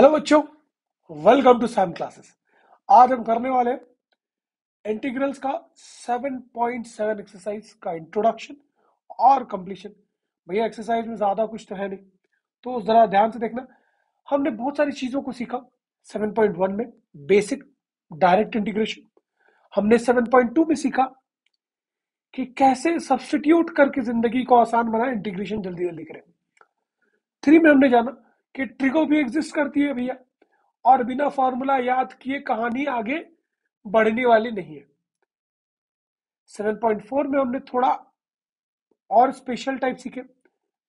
Hello बच्चों. Welcome to Sam classes आज हम करने वाले इंटीग्रल्स का 7.7 एक्सरसाइज का इंट्रोडक्शन और कंप्लीशन भैया एक्सरसाइज में ज़्यादा कुछ तो है नहीं। तो जरा ध्यान से देखना। हमने बहुत सारी चीज़ों को सीखा 7.1 में बेसिक डायरेक्ट इंटीग्रेशन हमने 7.2 में सीखा कि कैसे सब्सटीट्यूट करके ज़िंदगी को आसान बनाए इंटीग्रेशन जल्दी जल्दी करें। थ्री में हमने जाना कि ट्रिगो भी एग्जिस्ट करती है भैया। और बिना फॉर्मूला याद किए कहानी आगे बढ़ने वाली नहीं है। 7.4 में हमने थोड़ा और स्पेशल टाइप सीखे।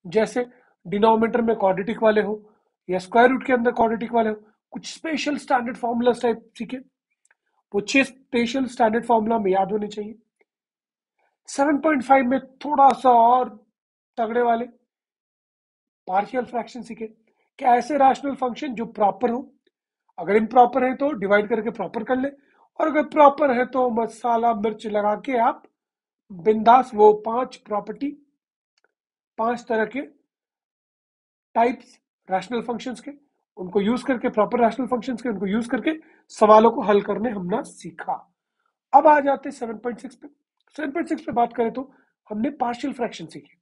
जैसे डिनोमिनेटर में क्वाड्रेटिक वाले हो या स्क्वायर रूट के अंदर क्वाड्रेटिक वाले हो, कुछ स्पेशल स्टैंडर्ड फॉर्मूला टाइप सीखे। वो छह स्पेशल स्टैंडर्ड फॉर्मूला में याद होने चाहिए। 7.5 में थोड़ा सा और तगड़े वाले पार्शियल फ्रैक्शन सीखे। क्या ऐसे रैशनल फ़ंक्शन जो प्रॉपर हो। अगर इम्प्रॉपर है तो डिवाइड करके प्रॉपर कर ले। और अगर प्रॉपर है तो मसाला मिर्च लगा के आप बिंदास वो पाँच प्रॉपर्टी पाँच तरह के टाइप्स रैशनल फ़ंक्शंस के, उनको यूज़ करके प्रॉपर रैशनल फ़ंक्शंस के, उनको यूज़ करके सवालों को हल करने हमने सीखा। अब आ जाते हैं सेवन पॉइंट सिक्स पे। सेवन पॉइंट सिक्स पे बात करें तो हमने पार्शियल फ्रैक्शन सीखी।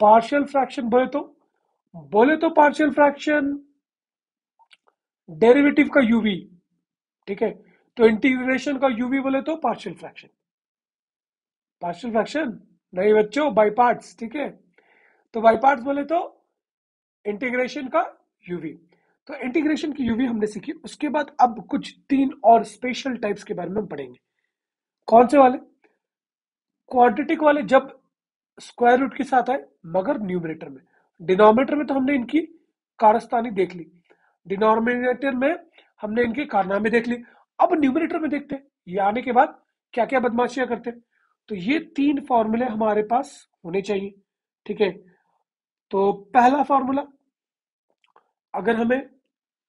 पार्शियल फ्रैक्शन बोले तो बोले तो पार्शियल फ्रैक्शन डेरिवेटिव का यूवी ठीक है? तो इंटीग्रेशन का यूवी बोले तो पार्शियल फ्रैक्शन पार्शियल फ्रैक्शन नहीं बच्चों बाई ठीक है? तो बाई बोले तो इंटीग्रेशन का यूवी तो इंटीग्रेशन की यूवी हमने सीखी। उसके बाद अब कुछ तीन और स्पेशल टाइप्स के बारे में हम पढ़ेंगे। कौन से वाले? क्वाड्रेटिक वाले जब स्क्वायर रूट के साथ आए, मगर न्यूमिनेटर में। डिनोमिनेटर में तो हमने इनकी कारस्तानी देख ली। डिनोमिनेटर में हमने इनके कारनामे देख ली अब न्यूमिनेटर में देखते हैं। ये आने के बाद क्या क्या बदमाशियाँ करते हैं। तो ये तीन फॉर्मूले हमारे पास होने चाहिए। ठीक है? तो पहला फॉर्मूला अगर हमें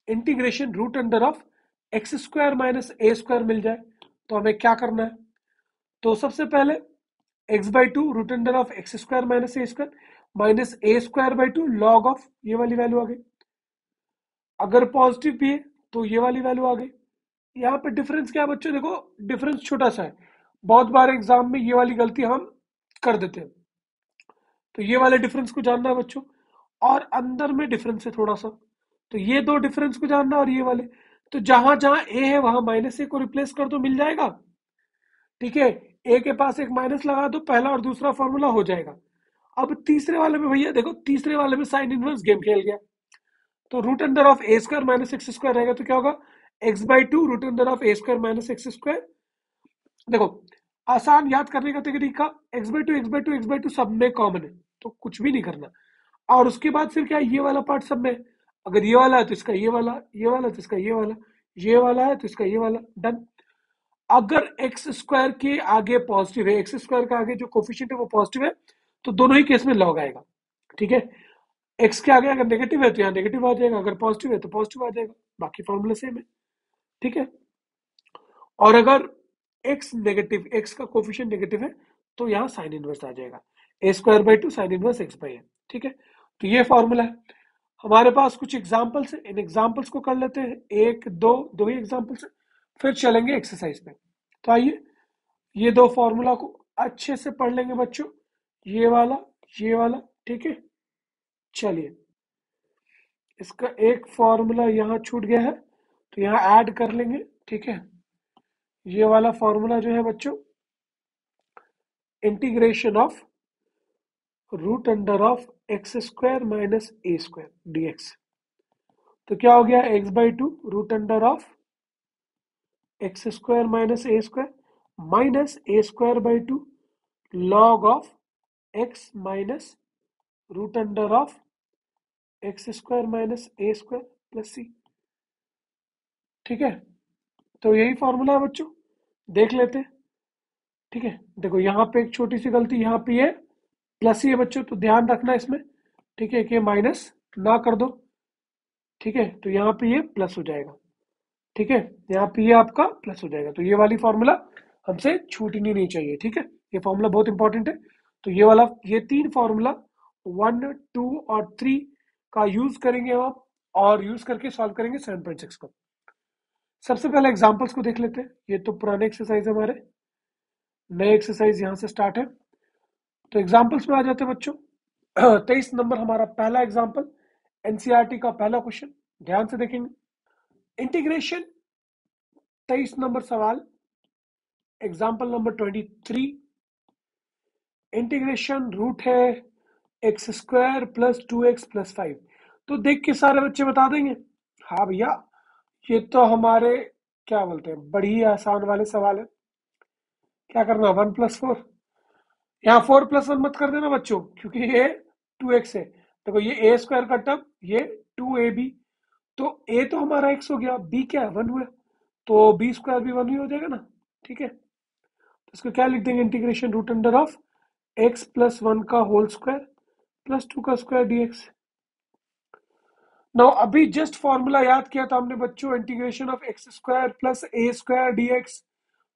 integration root under of x square minus a square मिल जाए तो हमें क्या करना है? तो सबसे पहले x by two root under of x square minus a square minus a square by two log of ये वाली वैल्यू आ गई। अगर पॉजिटिव भी है तो ये वाली वैल्यू आ गई। यहाँ पे डिफरेंस क्या बच्चों? देखो, डिफरेंस छोटा सा है। बहुत बार एग्ज़ाम में ये वाली गलती हम कर देते हैं। तो ये वाले डिफरेंस को जानना है बच्चों। और अंदर में डिफरेंस है थोड़ा सा। तो ये दो डिफरेंस को जानना और ये वाले। तो जहाँ जहाँ ए है, वहाँ माइनस ए को रिप्लेस कर दो, मिल जाएगा? ठीक है, ए के पास एक माइनस लगा दो, पहला और दूसरा फॉर्मूला हो जाएगा। अब तीसरे वाले में भैया देखो, तीसरे वाले में साइन इनवर्स गेम खेल गया। तो root under of a square minus x square रहेगा तो क्या होगा? X by two root under of a square minus x square देखो, आसान याद करने का तरीका x by two x by two x by two सब में कॉमन है तो कुछ भी नहीं करना। और उसके बाद फिर क्या, ये वाला पार्ट सब में, अगर ये वाला है तो इसका ये वाला ये वाला तो इसका ये वाला ये वाला है तो इसका ये वाला डन अगर एक्स स्क्वायर के आगे पॉजिटिव है एक्स स्क्वायर के आगे जो कोफिशियंट है वो पॉजिटिव है तो दोनों ही केस में लॉग आएगा। ठीक है? एक्स के आगे अगर नेगेटिव है तो यहाँ नेगेटिव आ जाएगा, अगर पॉजिटिव है तो पॉजिटिव आ जाएगा। बाकी फॉर्मूला सेम है। ठीक है? और अगर एक्स नेगेटिव एक्स का कोफिशियंट नेगेटिव है तो यहाँ साइन इनवर्स आ जाएगा। A square by two sine inverse x by है ठीक है? तो ये फॉर्मूला है। हमारे पास कुछ एग्जाम्पल्स है। इन एग्जाम्पल्स को कर लेते हैं। एक, दो दो ही एग्जाम्पल्स है। फिर चलेंगे एक्सरसाइज में तो आइए, ये दो फॉर्मूला को अच्छे से पढ़ लेंगे बच्चों। ये वाला ये वाला, ठीक है? चलिए। इसका एक फॉर्मूला यहाँ छूट गया है तो यहाँ ऐड कर लेंगे, ठीक है? ये वाला फॉर्मूला जो है बच्चों integration of root under of x square minus a square dx तो क्या हो गया? X by two root under of x square minus a square minus a square by two log of x minus root under of x square minus a square plus c ठीक है? तो यही formula है बच्चों। देख लेते ठीक है? देखो, यहाँ पे एक छोटी सी गलती यहाँ पे है। प्लस ही है बच्चों तो ध्यान रखना इसमें। ठीक है? कि माइनस ना कर दो। ठीक है? तो यहाँ पे ये प्लस हो जाएगा। ठीक है? यहाँ पे ये आपका प्लस हो जाएगा। तो ये वाली फॉर्मूला हमसे छूटनी नहीं चाहिए। ठीक है? ये फॉर्मूला बहुत इंपॉर्टेंट है। तो ये वाला, ये तीन फॉर्मूला वन टू और थ्री का यूज़ करेंगे आप और यूज़ करके सॉल्व करेंगे 7.6 को। सबसे पहले एग्जांपल्स को देख लेते हैं। ये तो पुराने एक्सरसाइज हमारे। नए एक्सरसाइज यहाँ से स्टार्ट है। तो एग्जाम्पल्स में आ जाते हैं बच्चों। तेईस नंबर हमारा पहला एग्ज़ाम्पल एनसीईआरटी का पहला क्वेश्चन ध्यान से देखेंगे। इंटीग्रेशन तेईस नंबर सवाल। Example number twenty three integration root है x square plus two x plus five. तो देख के सारे बच्चे बता देंगे। हाँ भैया, ये तो हमारे, क्या बोलते हैं बड़ी आसान वाले सवाल है। क्या करना, वन प्लस फोर? यहाँ फोर प्लस वन मत कर देना बच्चों, क्योंकि ये टू एक्स है। देखो, ये ए स्क्वायर का टर्म, ये टू ए बी। तो ए तो हमारा एक्स हो गया, बी क्या है? वन हुआ। तो बी स्क्वायर भी वन ही हो जाएगा ना, ठीक है? तो इसको क्या लिख देंगे, integration root under of x plus one का होल स्क्वायर प्लस टू का स्क्वायर डी एक्स नाउ अभी जस्ट फॉर्मूला याद किया था हमने बच्चों integration of x square plus a square d x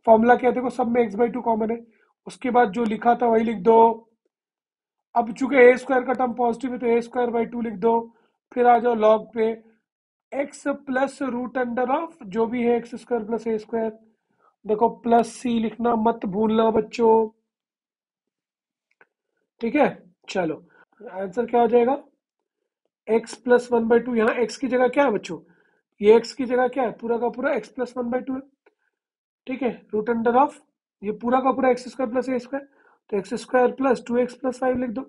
formula क्या देखो, सब में एक्स बाई टू कॉमन है। उसके बाद जो लिखा था वही लिख दो। अब चूँकि ए स्क्वायर का टर्म पॉजिटिव है तो ए स्क्वायर बाई टू लिख दो। फिर आ जाओ लॉग पे। X plus root under of जो भी है x square plus a square देखो प्लस सी लिखना मत भूलना बच्चों। ठीक है? चलो। आंसर क्या हो जाएगा? X plus one by two यहाँ एक्स की जगह क्या है बच्चों? ये एक्स की जगह क्या है? पूरा का पूरा x plus one by two है। ठीक है? रूट अंडर ऑफ़ ये पूरा का पूरा x square plus a square तो x square plus two x plus five लिख दो।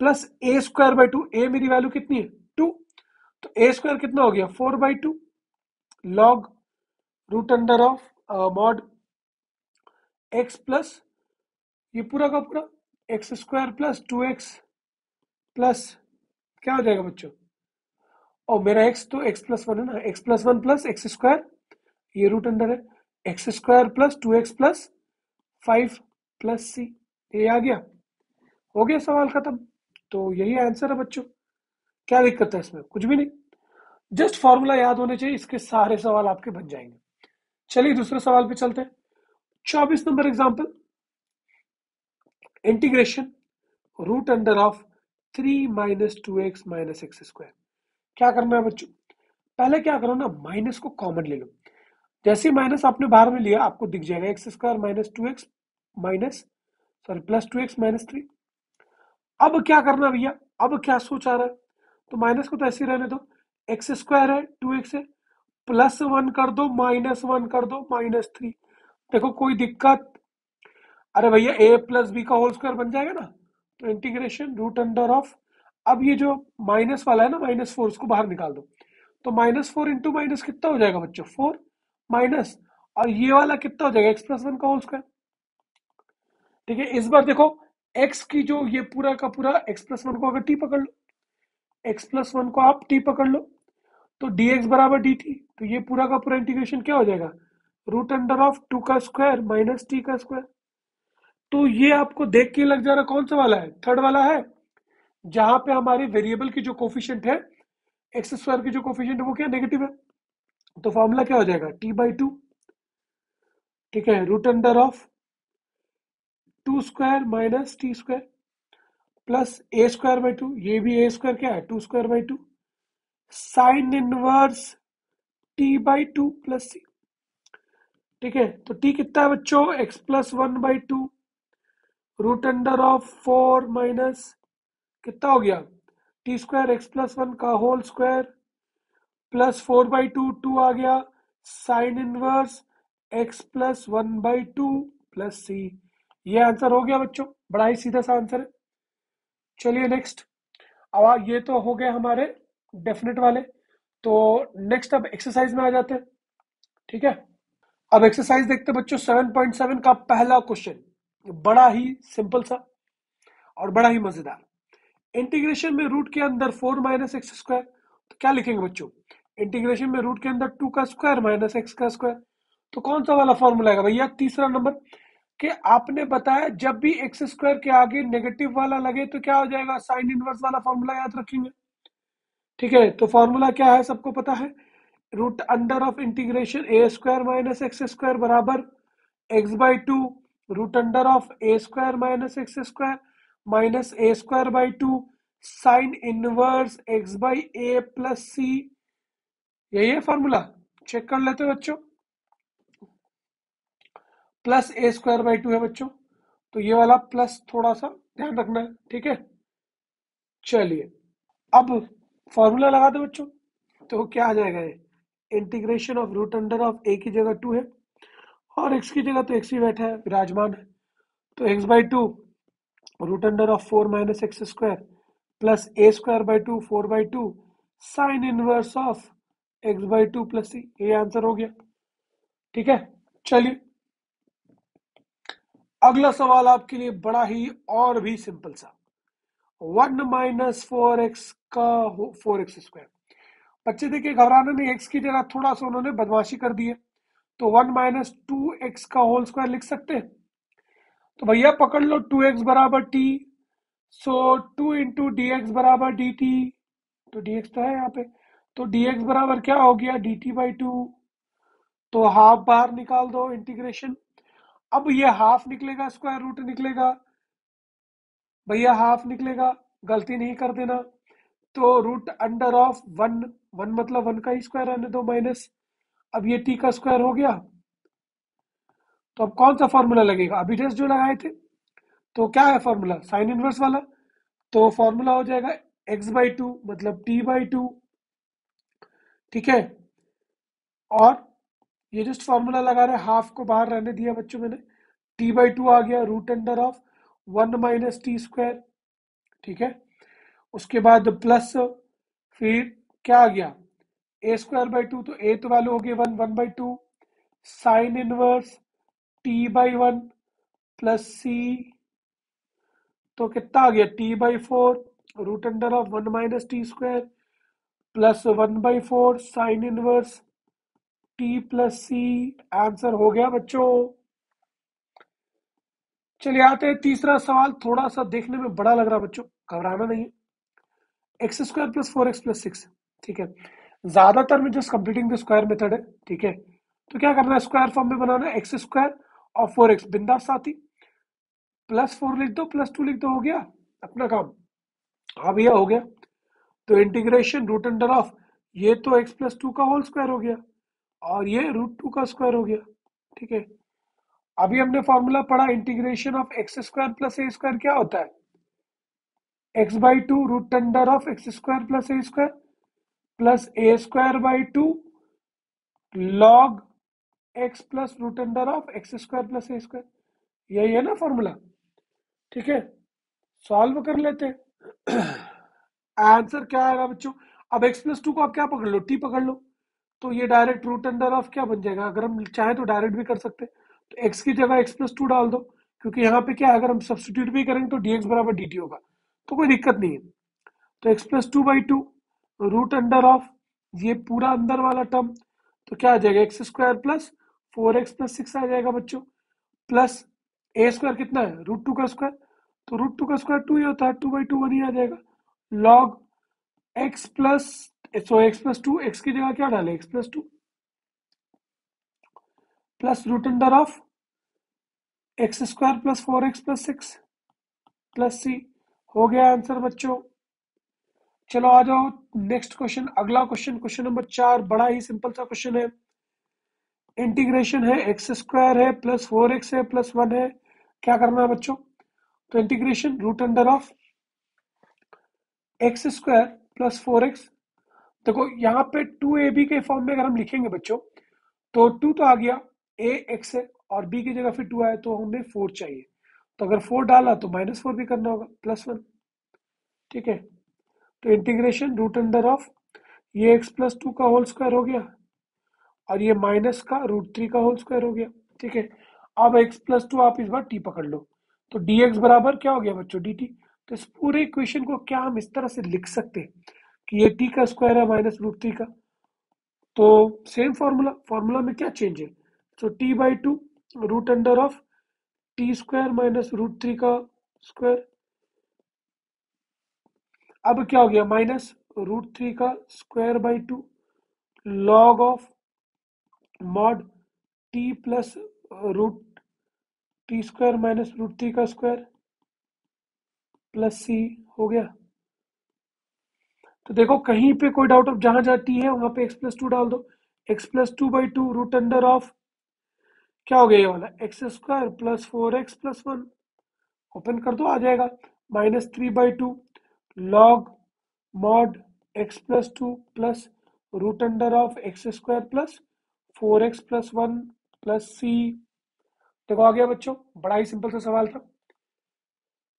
Plus a square by two a मेरी वैल्यू कितनी है? टू तो ए स्क्वायर कितना हो गया? Four by two log root under of mod x plus ये पूरा का पूरा x square plus two x plus क्या हो जाएगा बच्चों? और मेरा एक्स तो एक्स प्लस वन है ना? X plus one plus x square ये रूट अंडर है। X square plus two x plus five plus c ये आ गया। हो गया सवाल खत्म। तो यही आंसर है बच्चों। क्या दिक्कत है इसमें? कुछ भी नहीं। जस्ट फॉर्मूला याद होने चाहिए, इसके सारे सवाल आपके बन जाएँगे। चलिए दूसरे सवाल पे चलते हैं। चौबीस number example integration root under of three minus two x minus x square क्या करना है बच्चों? पहले क्या करो ना माइनस को कॉमन ले लो। जैसे माइनस आपने बाहर में लिया, आपको दिख जाएगा x square minus two x minus sorry plus two x minus three अब क्या करना भैया? अब क्या सोच आ रहा है? तो माइनस को तो ऐसे रहने दो। एक्स स्क्वायर है टू एक्स है। प्लस वन कर दो माइनस वन कर दो माइनस थ्री देखो, कोई दिक्कत अरे भैया ए प्लस बी का होल स्क्वायर बन जाएगा ना? तो इंटीग्रेशन रूट अंडर ऑफ़ अब ये जो माइनस वाला है ना माइनस फोर उसको बाहर निकाल दो। तो माइनस फोर इंटू माइनस कितना हो जाएगा बच्चों? फोर माइनस और ये वाला कितना हो जाएगा? एक्स प्लस वन का होल स्क्वायर ठीक है, इस बार देखो एक्स की जो ये पूरा का पूरा एक्स प्लस वन को अगर टी पकड़ लो एक्स प्लस वन को आप टी पकड़ लो तो डी एक्स बराबर डी टी तो ये पूरा का पूरा इंटीग्रेशन क्या हो जाएगा? रूट अंडर ऑफ़ टू का स्क्वायर माइनस टी का स्क्वायर तो ये आपको देख के लग जा रहा कौन सा वाला है? थर्ड वाला है, जहाँ पे हमारी वेरिएबल की जो कोफिशियंट है एक्स स्क्वायर की जो कोफिशियंट है, वो क्या नेगेटिव है? तो फॉर्मूला क्या हो जाएगा? टी बाई टू ठीक है root under of two square minus t square plus a square by two ये भी ए स्क्वायर क्या है? Two square by two sine inverse t by two plus c ठीक है? तो टी कितना है बच्चों? X plus one by two root under of four minus कितना हो गया? T square x plus one का whole square plus four by two two आ गया। Sine inverse x plus one by two plus c ये answer हो गया बच्चों। बड़ा ही सीधा सा आंसर है। चलिए नेक्स्ट अब ये तो हो गए हमारे डेफिनेट वाले। तो नेक्स्ट अब एक्सरसाइज में आ जाते हैं। ठीक है? अब एक्सरसाइज देखते हैं बच्चों। 7.7 का पहला क्वेश्चन बड़ा ही सिंपल सा और बड़ा ही मज़ेदार। इंटीग्रेशन में रूट के अंदर फोर माइनस एक्स स्क्वायर तो क्या लिखेंगे बच्चों? इंटीग्रेशन में रूट के अंदर टू का स्क्वायर माइनस एक्स का स्क्वायर तो कौन सा वाला फॉर्मूला है भैया? तीसरा नंबर कि आपने बताया जब भी एक्स स्क्वायर के आगे नेगेटिव वाला लगे तो क्या हो जाएगा? साइन इनवर्स वाला फॉर्मूला याद रखेंगे। ठीक है तो फॉर्मूला क्या है सबको पता है? Root under of integration a square minus x square बराबर x by two root under of a square minus x square minus a square by two sine inverse x by a plus c यही है formula check कर लेते हो बच्चों। Plus a square by two है बच्चों। तो ये वाला प्लस थोड़ा सा ध्यान रखना है, ठीक है? चलिए, अब फॉर्मूला लगा दो बच्चों। तो क्या आ जाएगा ये? Integration of root under of a की जगह टू है। और एक्स की जगह तो एक्स ही बैठा है, विराजमान है। तो x by two root under of four minus x square plus a square by two four by two sine inverse of x by two plus c ये आंसर हो गया। ठीक है? चलिए। अगला सवाल आपके लिए बड़ा ही और भी सिंपल सा। वन माइनस फोर एक्स का फोर एक्स स्क्वायर बच्चे देखिए, घबराना नहीं एक्स की जगह थोड़ा सा उन्होंने बदमाशी कर दी है। तो वन माइनस टू एक्स का होल स्क्वायर लिख सकते हैं। तो भैया पकड़ लो टू एक्स बराबर t. So two into d x बराबर डी टी। तो डी एक्स तो है यहाँ पे। तो डी एक्स बराबर क्या हो गया? D t by two. तो हाफ़ बाहर निकाल दो इंटीग्रेशन। अब ये हाफ़ निकलेगा, स्क्वायर रूट निकलेगा। भैया हाफ़ निकलेगा, गलती नहीं कर देना। तो root under of one one मतलब वन का ही स्क्वायर रहने दो माइनस। अब ये टी का स्क्वायर हो गया। तो अब कौन सा फॉर्मूला लगेगा? अभी टेस्ट जो लगाए थे। तो क्या है फॉर्मूला साइन इनवर्स वाला। तो फॉर्मूला हो जाएगा एक्स बाई टू मतलब टी बाई टू ठीक है? और ये जस्ट फॉर्मूला लगा रहे हाफ़ को बाहर रहने दिया बच्चों मैंने। टी बाई टू आ गया root under of one minus t square ठीक है? उसके बाद प्लस फिर क्या आ गया? ए स्क्वायर बाई टू तो ए तो वैल्यू हो गई one one by two sine inverse t by one plus c तो कितना आ गया? T by four root under of one minus t square plus one by four sine inverse t plus c answer हो गया बच्चों। चलिए आते हैं तीसरा सवाल थोड़ा सा देखने में बड़ा लग रहा बच्चों। घबराना नहीं। है x square plus four x plus six ठीक है। ज़्यादातर में just completing the square method है, ठीक है? तो क्या करना है? स्क्वायर फॉर्म में बनाना एक्स स्क्वायर और फोर एक्स बिंदास साथी। प्लस फोर लिख दो प्लस टू लिख दो, हो गया अपना काम। हाँ भैया हो गया। तो इंटीग्रेशन रूट अंडर ऑफ़ ये तो एक्स प्लस टू का होल स्क्वायर हो गया और ये रूट टू का स्क्वायर हो गया, ठीक है? अभी हमने फॉर्मूला पढ़ा integration of x square plus a square क्या होता है? X by two root under of x square plus a square plus a square by two log x plus root under of x square plus a square यही है ना formula ठीक है? Solve कर लेते आंसर क्या आएगा बच्चों? अब एक्स प्लस टू को आप क्या पकड़ लो? टी पकड़ लो। तो ये डायरेक्ट रूट अंडर ऑफ़ क्या बन जाएगा? अगर हम चाहे तो डायरेक्ट भी कर सकते तो एक्स की जगह एक्स प्लस टू डाल दो, क्योंकि यहाँ पे क्या अगर हम सब्सटीट्यूट भी करेंगे तो डी एक्स बराबर डी टी होगा। तो कोई दिक्कत नहीं है। तो x plus two by two root under of ये पूरा अंदर वाला टर्म तो क्या आ जाएगा? X square plus four x plus six आ जाएगा बच्चों। प्लस ए स्क्वायर कितना है? रूट टू का स्क्वायर तो रूट टू का स्क्वायर टू ही होता है टू बाई टू वन ही आ जाएगा। Log x plus so x plus two x की जगह क्या डाले? X plus two plus root under of x square plus four x plus six plus c हो गया आंसर बच्चों। चलो आ जाओ नेक्स्ट क्वेश्चन अगला क्वेश्चन क्वेश्चन नंबर चार, बड़ा ही सिंपल सा क्वेश्चन है। इंटीग्रेशन है एक्स स्क्वायर है प्लस फोर एक्स है प्लस वन है। क्या करना है बच्चों? तो integration root under of x square plus four x देखो, यहाँ पे टू ए बी के फॉर्म में अगर हम लिखेंगे बच्चों तो टू तो आ गया ए एक्स है और बी की जगह फिर टू आया तो हमें फोर चाहिए। तो अगर फोर डाला तो माइनस फोर भी करना होगा प्लस वन ठीक है? तो इंटीग्रेशन रूट अंडर ऑफ़ ये एक्स प्लस टू का होल स्क्वायर हो गया और ये माइनस का रूट थ्री का होल स्क्वायर हो गया, ठीक है? अब एक्स प्लस टू आप इस बार टी पकड़ लो। तो डी एक्स बराबर क्या हो गया बच्चों? डी टी तो इस पूरे इक्वेशन को क्या हम इस तरह से लिख सकते हैं कि ये टी का स्क्वायर है माइनस रूट थ्री का? तो सेम फॉर्मूला फॉर्मूला में क्या चेंज है? तो t by two root under of t square minus root three का स्क्वायर अब क्या हो गया? माइनस रूट थ्री का square by two log of mod t plus root t square minus root three का स्क्वायर प्लस सी हो गया। तो देखो, कहीं पे कोई डाउट ऑफ़ जहाँ जहाँ टी है, वहाँ पे एक्स प्लस टू डाल दो। X plus two by two root under of क्या हो गया ये वाला? X square plus four x plus one open कर दो, आ जाएगा। Minus three by two mod x plus two plus root under of x square plus four x plus one plus c देखो आ गया बच्चों, बड़ा ही सिंपल सा सवाल था।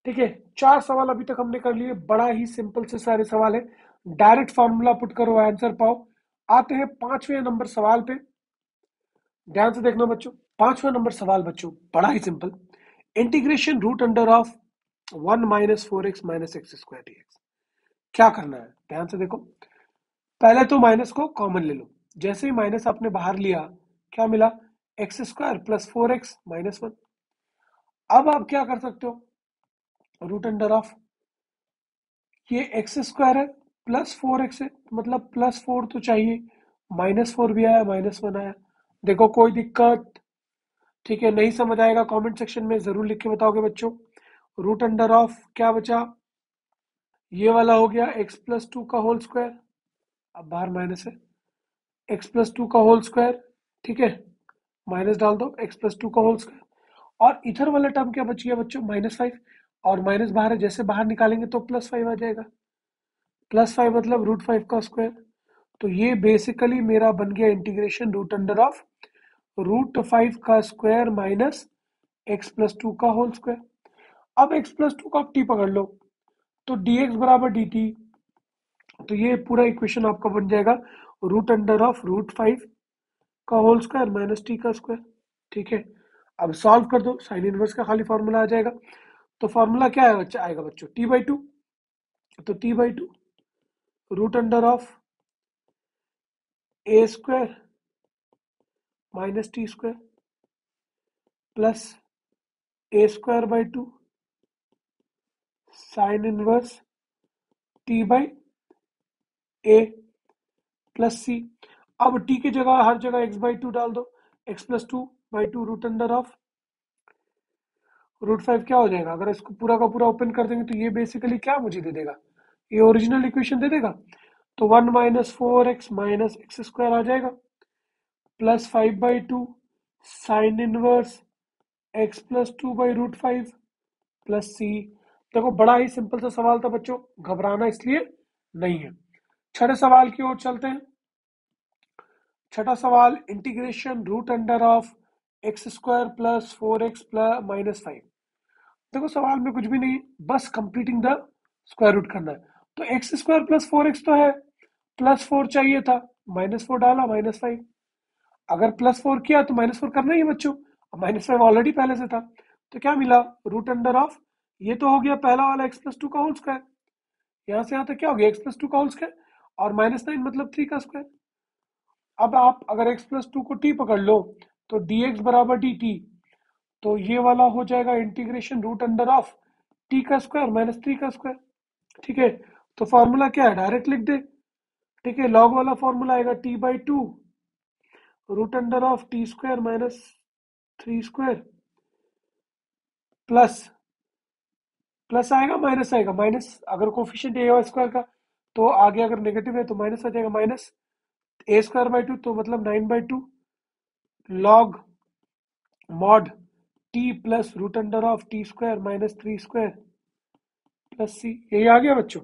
ठीक है, चार सवाल अभी तक हमने कर लिए, बड़ा ही सिंपल से सारे सवाल है। डायरेक्ट फॉर्मूला पुट करो आंसर पाओ। आते हैं पाँचवें नंबर सवाल पे। ध्यान से देखना बच्चों, पांचवा नंबर सवाल बच्चों, बड़ा ही simple integration root under of one minus four x minus x square d x. क्या करना है? ध्यान से देखो। पहले तो माइनस को कॉमन ले लो। जैसे ही माइनस आपने बाहर लिया, क्या मिला? X square plus four x minus one. अब आप क्या कर सकते हो? Root under of. ये एक्स स्क्वायर है, प्लस फोर एक्स है मतलब प्लस फोर तो चाहिए। माइनस फोर भी आया, माइनस वन आया। देखो, कोई दिक्कत? ठीक है, नहीं समझ आएगा, कमेंट सेक्शन में ज़रूर लिख के बताओगे बच्चों। रूट अंडर ऑफ़ क्या बचा? ये वाला हो गया एक्स प्लस टू का होल स्क्वायर अब बाहर माइनस है। एक्स प्लस टू का होल स्क्वायर ठीक है? माइनस डाल दो एक्स प्लस टू का होल स्क्वायर और इधर वाला टर्म क्या बच गया बच्चों? माइनस फाइव और माइनस बाहर है, जैसे बाहर निकालेंगे तो प्लस फाइव आ जाएगा। प्लस फाइव मतलब रूट फाइव का स्क्वायर तो ये बेसिकली मेरा बन गया integration root under of root five का square minus x plus two का होल स्क्वायर अब एक्स प्लस टू का आप टी पकड़ लो। तो एक्स बराबर डी तो ये पूरा इक्वेशन आपका बन जाएगा root under of root five का होल स्क्वायर माइनस टी का स्क्वायर ठीक है? अब सॉल्व कर दो साइन इनवर्स का खाली फॉर्मूला आ जाएगा। तो फॉर्मूला क्या है बच्चा? आएगा बच्चों टी बाई टू तो t by two root under of a square minus t square plus a square by two sine inverse t by a plus c अब टी की जगह हर जगह एक्स बाई टू डाल दो। X plus two by two root under of root five क्या हो जाएगा? अगर इसको पूरा का पूरा ओपन कर देंगे तो ये बेसिकली क्या मुझे दे देगा? ये ओरिजिनल इक्वेशन दे देगा? तो one minus four x minus x square आ जाएगा। Plus five by two sine inverse x plus two by root five plus c देखो, बड़ा ही सिंपल सा सवाल था बच्चों, घबराना इसलिए नहीं है। छठे सवाल की ओर चलते हैं। छठा सवाल integration root under of x square plus four x plus minus five देखो, सवाल में कुछ भी नहीं, बस कंप्लीटिंग द स्क्वायर रूट करना है। तो x square plus four x तो है प्लस फोर चाहिए था माइनस फोर डाला माइनस फाइव अगर प्लस फोर किया तो माइनस फोर करना ही है बच्चों। माइनस फाइव ऑलरेडी पहले से था। तो क्या मिला? रूट अंडर ऑफ़ ये तो हो गया पहला वाला एक्स प्लस टू का होल स्क्वायर यहाँ से यहाँ तक क्या हो गया? एक्स प्लस टू का होल स्क्वायर और माइनस नाइन मतलब थ्री का स्क्वायर अब आप अगर एक्स प्लस टू को टी पकड़ लो तो डी एक्स बराबर डी टी तो ये वाला हो जाएगा integration root under of t का स्क्वायर माइनस थ्री का स्क्वायर ठीक है? तो फॉर्मूला क्या है? डायरेक्ट लिख दे। ठीक है? लॉग वाला फॉर्मूला आएगा t by two root under of t square minus three square plus plus आएगा, माइनस आएगा। माइनस अगर कोफिशियंट ए स्क्वायर का तो आगे अगर नेगेटिव है तो माइनस आ जाएगा minus. A square by two तो मतलब nine by two. Log mod t plus root under of t square minus three square plus c. यही आ गया बच्चों।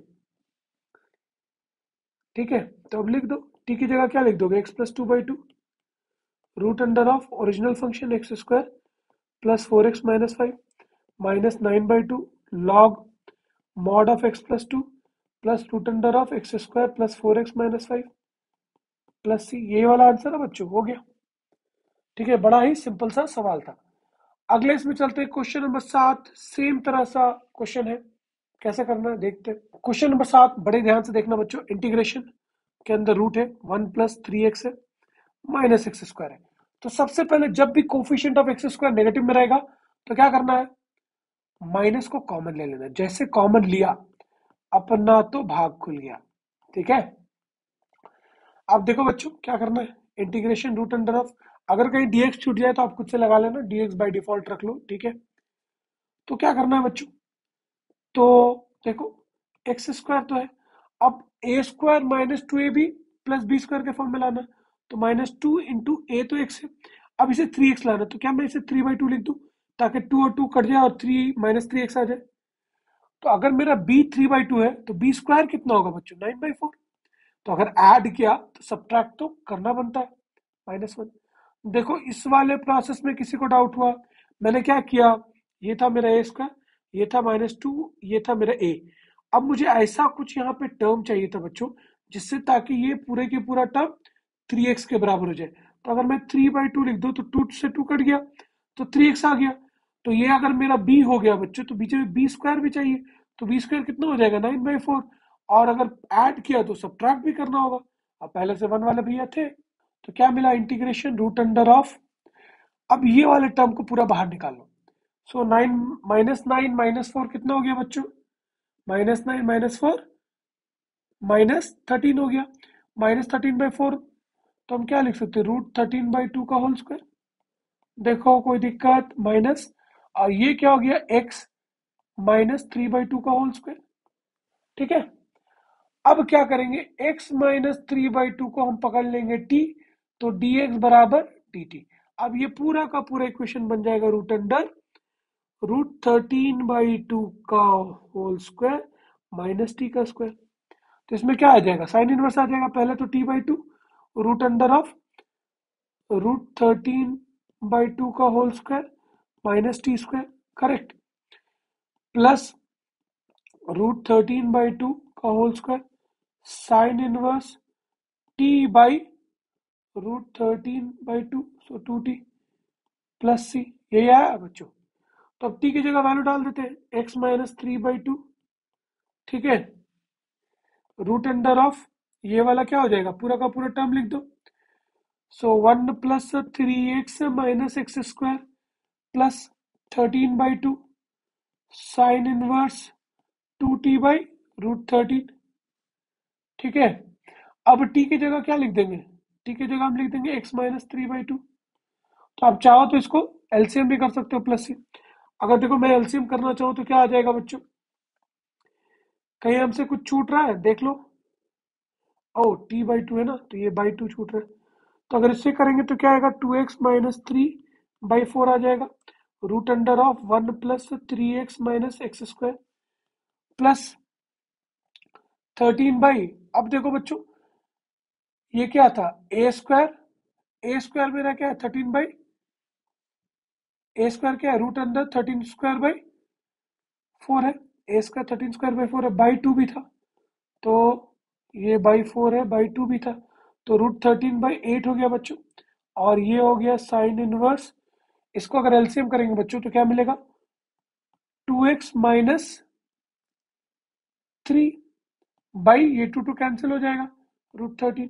ठीक है तो अब लिख दो। टी की जगह क्या लिख दोगे? X plus two by two root under of original function x square plus four x minus five minus nine by two log mod of x plus two plus root under of x square plus four x minus five plus c ये वाला answer है बच्चों हो गया। ठीक है, बड़ा ही सिंपल सा सवाल था। अगले इसमें चलते हैं क्वेश्चन नंबर सात सेम तरह सा क्वेश्चन है। कैसे करना है, देखते हैं। क्वेश्चन नंबर सात, बड़े ध्यान से देखना बच्चों इंटीग्रेशन के अंदर रूट है वन प्लस थ्री एक्स है माइनस एक्स स्क्वायर है। तो सबसे पहले जब भी coefficient of x square negative में रहेगा तो क्या करना है? माइनस को कॉमन ले लेना। जैसे कॉमन लिया, अपना तो भाग खुल गया, ठीक है? अब देखो बच्चों, क्या करना है? इंटीग्रेशन रूट अंडर ऑफ़ अगर कहीं डीएक्स छूट जाए तो आप खुद से लगा लेना डीएक्स बाय डिफ़ॉल्ट रख लो, ठीक है? तो क्या करना है बच्चों? तो देखो एक्स स्क्वायर तो है, अब a square minus two a b plus b square के फॉर्म में लाना तो माइनस टू इंटू ए तो एक्स है। अब इसे थ्री एक्स लाना तो क्या मैं इसे थ्री बाई टू लिख दूँ? ताकि टू और टू कट जाए और थ्री माइनस थ्री एक्स आ जाए। तो अगर मेरा बी थ्री बाई टू है तो बी स्क्वायर कितना होगा बच्चों? नाइन बाई फोर तो अगर ऐड किया तो सब्ट्रैक्ट तो करना बनता है माइनस वन देखो, इस वाले प्रोसेस में किसी को डाउट हुआ, मैंने क्या किया? ये था मेरा ए स्क्वायर ये था माइनस टू ये था मेरा ए अब मुझे ऐसा कुछ यहाँ पे टर्म चाहिए था बच्चों, जिससे ताकि ये पूरे के पूरा टर्म थ्री एक्स के बराबर हो जाए। तो अगर मैं थ्री बाई टू लिख दू तो टू से टू कट गया तो थ्री एक्स आ गया। तो ये अगर मेरा बी हो गया बच्चों तो बीच में बी स्क्वायर भी चाहिए तो बी स्क्वायर कितना हो जाएगा? नाइन बाई फोर और अगर ऐड किया तो सब भी करना होगा। अब पहले से वन वाले भैया थे तो क्या मिला इंटीग्रेशन रूट अंडर ऑफ़ अब ये वाले टर्म को पूरा बाहर निकाल so nine minus nine minus four कितना हो गया बच्चों? Minus nine minus four minus thirteen हो गया। माइनस थर्टीन बाई फोर तो हम क्या लिख सकते हैं? रूट थर्टीन बाई टू का होल स्क्वायर देखो, कोई दिक्कत? माइनस और ये क्या हो गया? X minus three by two का होल स्क्वायर ठीक है? अब क्या करेंगे? X minus three by two को हम पकड़ लेंगे t तो dx बराबर dt. अब ये पूरा का पूरा इक्वेशन बन जाएगा root under root thirteen by two का होल स्क्वायर माइनस टी का स्क्वायर तो इसमें क्या आ जाएगा? साइन इनवर्स आ जाएगा पहले तो t by two root under of root thirteen by two का whole square minus t square correct plus root thirteen by two का whole square sine inverse t by root thirteen by two so two t plus c यही आया बच्चों। तो अब t की जगह value डाल देते हैं x minus three by two ठीक है? रूट अंडर ऑफ़ ये वाला क्या हो जाएगा? पूरा का पूरा टर्म लिख दो। So one plus three x minus x square plus thirteen by two sine inverse two t by root thirteen ठीक है? अब टी की जगह क्या लिख देंगे? टी की जगह हम लिख देंगे x minus three by two तो आप चाहो तो इसको एलसीएम भी कर सकते हो प्लस सी अगर देखो मैं एलसीएम करना चाहूँ तो क्या आ जाएगा बच्चों? कहीं हमसे कुछ छूट रहा है? देख लो। ओ टी बाई टू है ना? तो ये बाई टू छूट रहा है। तो अगर इससे करेंगे तो क्या आएगा? Two x minus three by four आ जाएगा। Root under of one plus three x minus x square plus thirteen by, अब देखो बच्चों, ये क्या था? ए स्क्वायर ए स्क्वायर मेरा क्या है? थर्टीन बाई ए स्क्वायर क्या है? Root under thirteen square by four है। A square thirteen square by four है, बाई टू भी था। तो ये बाई फोर है, बाई टू भी था। तो रूट थर्टीन बाई एट हो गया बच्चों। और ये हो गया साइन इनवर्स इसको अगर एलसीएम करेंगे बच्चों तो क्या मिलेगा? Two x minus three by ये टू टू कैंसिल हो जाएगा रूट थर्टीन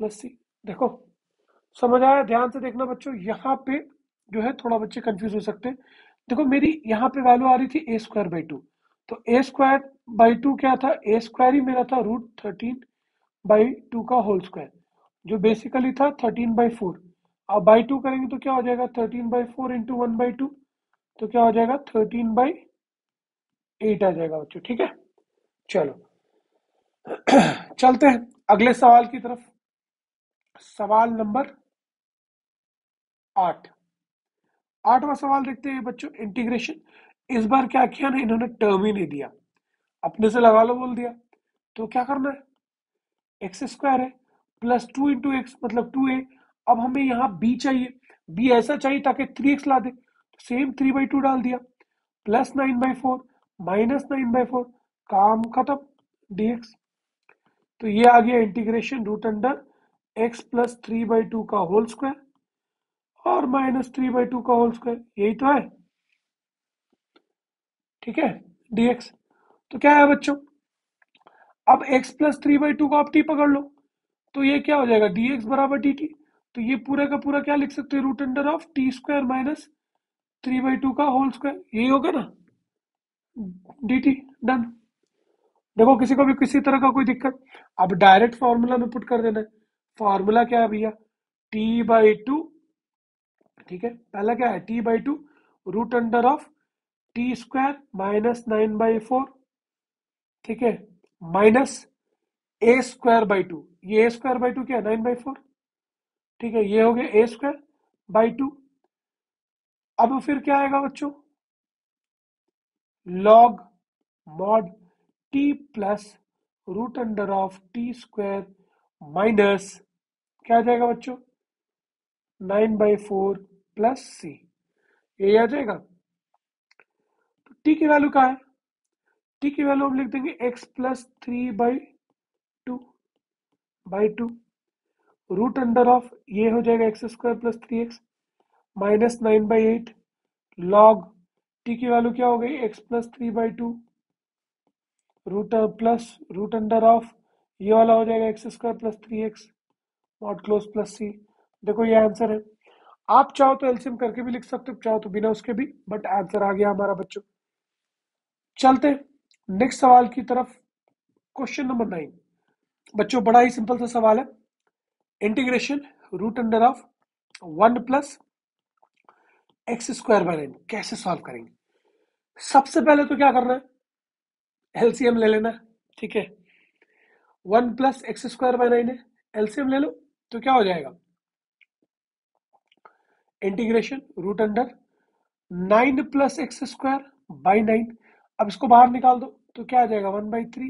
प्लस सी देखो, समझ आया? ध्यान से देखना बच्चों, यहाँ पे जो है थोड़ा बच्चे कंफ्यूज हो सकते हैं। देखो, मेरी यहाँ पे वैल्यू आ रही थी ए स्क्वायर बाई टू तो ए स्क्वायर बाई टू क्या था? ए स्क्वायर ही मेरा था रूट थर्टीन बाई टू का होल स्क्वायर जो बेसिकली था थर्टीन बाई फोर अब बाई टू करेंगे तो क्या हो जाएगा? Thirteen by four into one by two तो क्या हो जाएगा? थर्टीन बाई एट आ जाएगा बच्चों, ठीक है? चलो। चलते हैं अगले सवाल की तरफ़। सवाल नंबर आठ। आठवां सवाल देखते हैं बच्चों इंटीग्रेशन इस बार क्या किया? ना इन्होंने टर्म ही नहीं दिया। अपने से लगा लो बोल दिया। तो क्या करना है? एक्स स्क्वायर है प्लस टू इंटू एक्स मतलब टू ए अब हमें यहाँ बी चाहिए। बी ऐसा चाहिए ताकि थ्री एक्स ला दे। सेम थ्री बाई टू डाल दिया। Plus nine by four minus nine by four काम खत्म, dx तो ये आ गया integration root under x plus three by two का होल स्क्वायर और माइनस थ्री बाई टू का होल स्क्वायर यही तो है। ठीक है? dx तो क्या है बच्चों? अब x plus three by two को आप टी पकड़ लो। तो ये क्या हो जाएगा? dx बराबर dt तो ये पूरा का पूरा क्या लिख सकते हैं? Root under of t square minus three by two का होल स्क्वायर यही होगा ना? डी टी डन देखो, किसी को भी किसी तरह का कोई दिक्कत। अब डायरेक्ट फॉर्मूला में पुट कर देना है। फॉर्मूला क्या है भैया? टी बाई टू ठीक है? पहला क्या है? T by two root under of t square minus nine by four ठीक है? Minus a square by two ये ए स्क्वायर बाई टू क्या है? नाइन बाई फोर ठीक है, ये हो गया ए स्क्वायर बाई टू अब फिर क्या आएगा बच्चों? Log mod t plus root under of t square minus क्या आ जाएगा बच्चों? Nine by four plus c ये आ जाएगा। तो टी की वैल्यू क्या है? टी की वैल्यू हम लिख देंगे x plus three by two by two root under of ये हो जाएगा x square plus three x minus nine by eight log t की वैल्यू क्या हो गई? X plus three by two root plus root under of ये वाला हो जाएगा x square plus three x not close plus c देखो ये आंसर है। आप चाहो तो एल्सियम करके भी लिख सकते हो, चाहो तो बिना उसके भी बट आंसर आ गया हमारा बच्चों। चलते नेक्स्ट सवाल की तरफ़ क्वेश्चन नंबर नाइन बच्चों, बड़ा ही सिंपल सा सवाल है। Integration root under of one plus x square by nine कैसे सॉल्व करेंगे? सबसे पहले तो क्या करना है? एलसीएम ले लेना, ठीक है? One plus x square by nine है। एलसीएम ले लो तो क्या हो जाएगा? Integration root under nine plus x square by nine अब इसको बाहर निकाल दो तो क्या आ जाएगा? One by three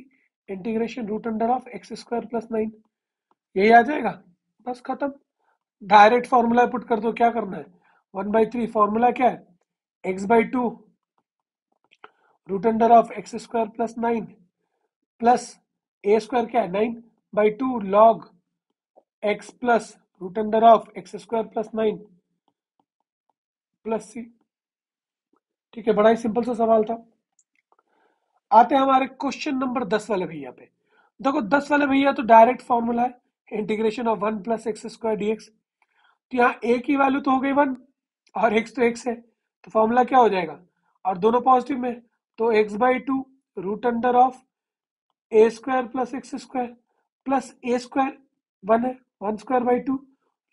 integration root under of x square plus nine यही आ जाएगा? बस खत्म। डायरेक्ट फॉर्मूला पुट कर दो, क्या करना है? वन बाई थ्री, फॉर्मूला क्या है? X by two, root under of x square plus nine, plus a square क्या है? Nine by two log x plus root under of x square plus nine, plus c. ठीक है, बड़ा ही simple सा सवाल था। आते हैं हमारे क्वेश्चन नंबर दस वाले भैया पे। देखो, दस वाले भैया तो डायरेक्ट फॉर्मूला है। Integration of one plus x square d x तो यहाँ ए की वैल्यू तो हो गई वन और एक्स तो एक्स है तो फॉर्मूला क्या हो जाएगा? और दोनों पॉजिटिव में तो x by two root under of a square plus x square plus a square one है one square by two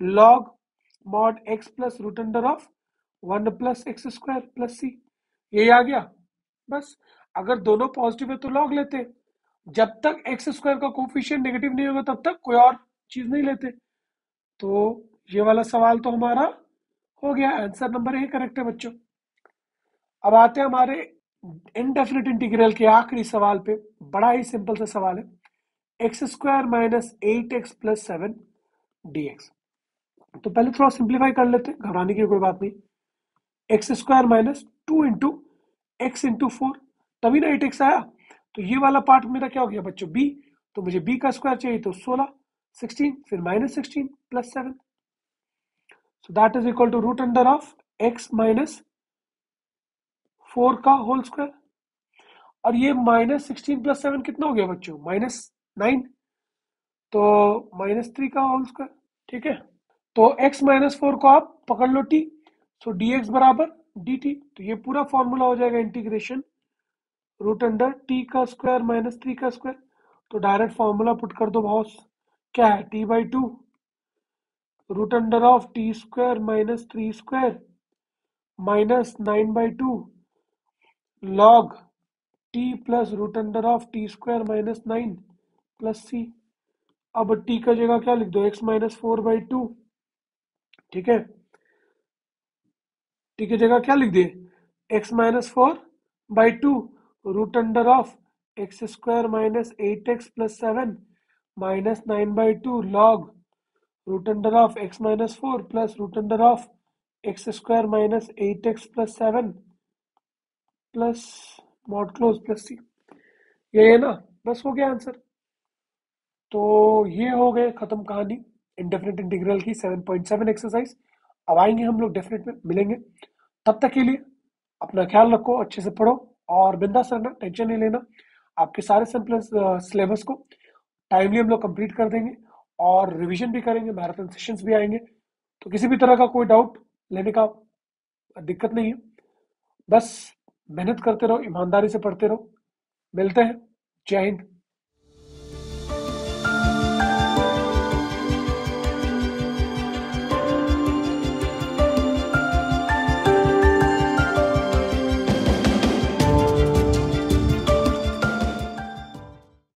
log mod x plus root under of one plus x square plus c यही आ गया। बस, अगर दोनों positive है तो log लेते, जब तक एक्स स्क्वायर का कोफिशियंट नेगेटिव नहीं होगा, तब तक कोई और चीज़ नहीं लेते। तो ये वाला सवाल तो हमारा हो गया। आंसर नंबर ए करेक्ट है बच्चों। अब आते हैं हमारे इनडेफिनेट इंटीग्रल के आखिरी सवाल पे। बड़ा ही सिंपल सा सवाल है। X square minus eight x plus seven d x तो पहले थोड़ा सिंप्लीफाई कर लेते हैं। घबराने की कोई बात नहीं। X square minus two into x into four तभी ना एट एक्स आया। तो ये वाला पार्ट मेरा क्या हो गया बच्चों? बी तो मुझे बी का स्क्वायर चाहिए तो सोलह। सिक्सटीन फिर minus sixteen plus seven so that is equal to root under of x minus four का होल स्क्वायर और ये माइनस सिक्सटीन प्लस सेवन कितना हो गया बच्चों? माइनस नाइन तो माइनस थ्री का होल स्क्वायर ठीक है? तो x माइनस फोर को आप पकड़ लो t. सो डी एक्स बराबर टी तो ये पूरा फॉर्मूला हो जाएगा इंटीग्रेशन रूट अंडर टी का स्क्वायर माइनस थ्री का स्क्वायर तो डायरेक्ट फॉर्मूला पुट कर दो बॉस क्या है? T by two root under of t square minus three square minus nine by two log t plus root under of t square minus nine plus c अब t का जगह क्या लिख दो? X minus four by two ठीक है? T की जगह क्या लिख दिए? X minus four by two root under of x square minus eight x plus seven minus nine by two log root under of x minus four plus root under of x square minus eight x plus seven plus mod close plus c ये है ना? बस हो गया answer तो ये हो गए खत्म कहानी इंडेफिनेट इंटीग्रल की 7.7 एक्सरसाइज अब आएँगे हम लोग डेफिनेट में, मिलेंगे. तब तक के लिए अपना ख्याल रखो, अच्छे से पढ़ो और बिंदास रहना, टेंशन नहीं लेना. आपके सारे सिलेबस को टाइमली हम लोग कंप्लीट कर देंगे और रिविजन भी करेंगे मैराथन सेशंस भी आएँगे। तो किसी भी तरह का कोई डाउट लेने का दिक्कत नहीं है। बस मेहनत करते रहो, ईमानदारी से पढ़ते रहो। मिलते हैं। जय हिंद।